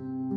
you